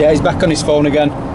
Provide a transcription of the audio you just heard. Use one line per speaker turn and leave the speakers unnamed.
Yeah, he's back on his phone again.